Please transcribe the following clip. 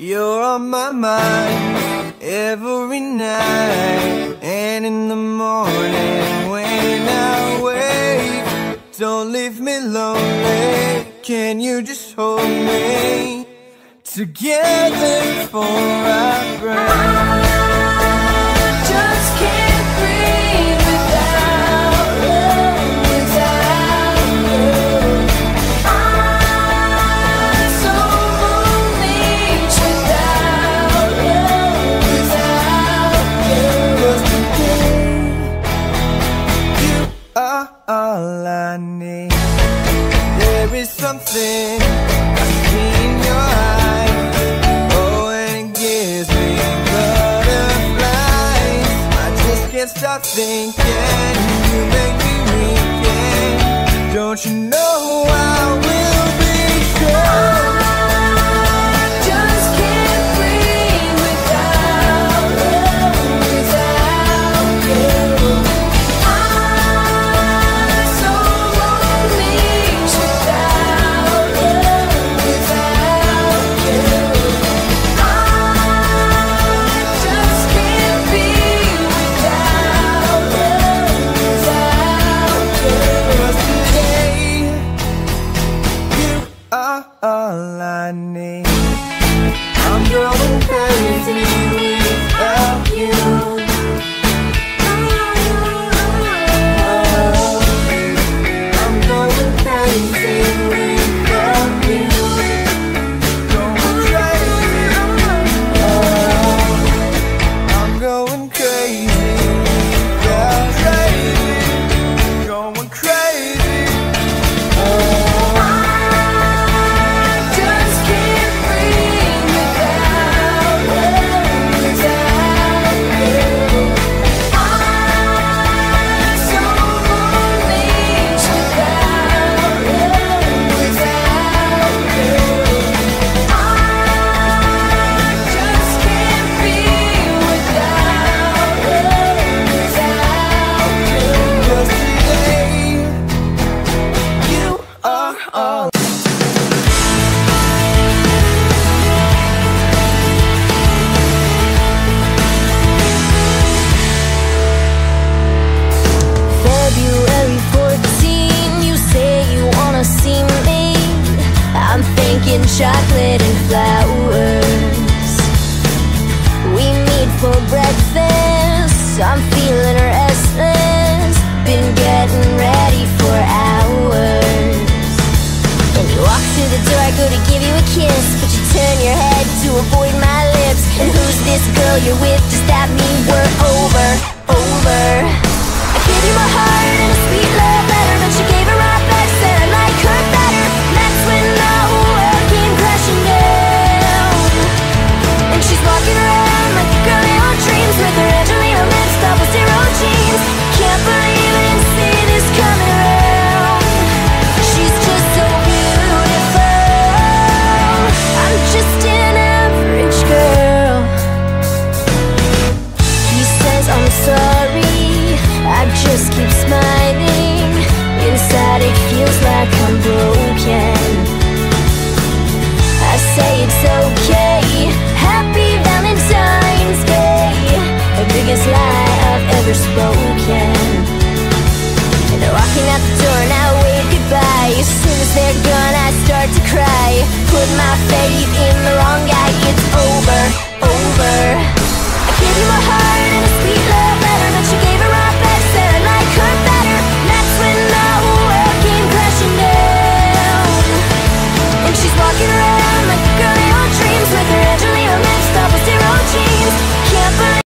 You're on my mind every night and in the morning when I wake. Don't leave me lonely. Can you just hold me together for our breath? All There is something I see in your eyes. Oh, and it gives me butterflies. I just can't stop thinking. You make me weak. Don't you know I all I need. I'm going crazy without you. All. February 14, you say you wanna see me. I'm thinking chocolate and flowers. We meet for breakfast. I go to give you a kiss, but you turn your head to avoid my lips. And who's this girl you're with? Does that mean we're over? Over? Start to cry. Put my faith in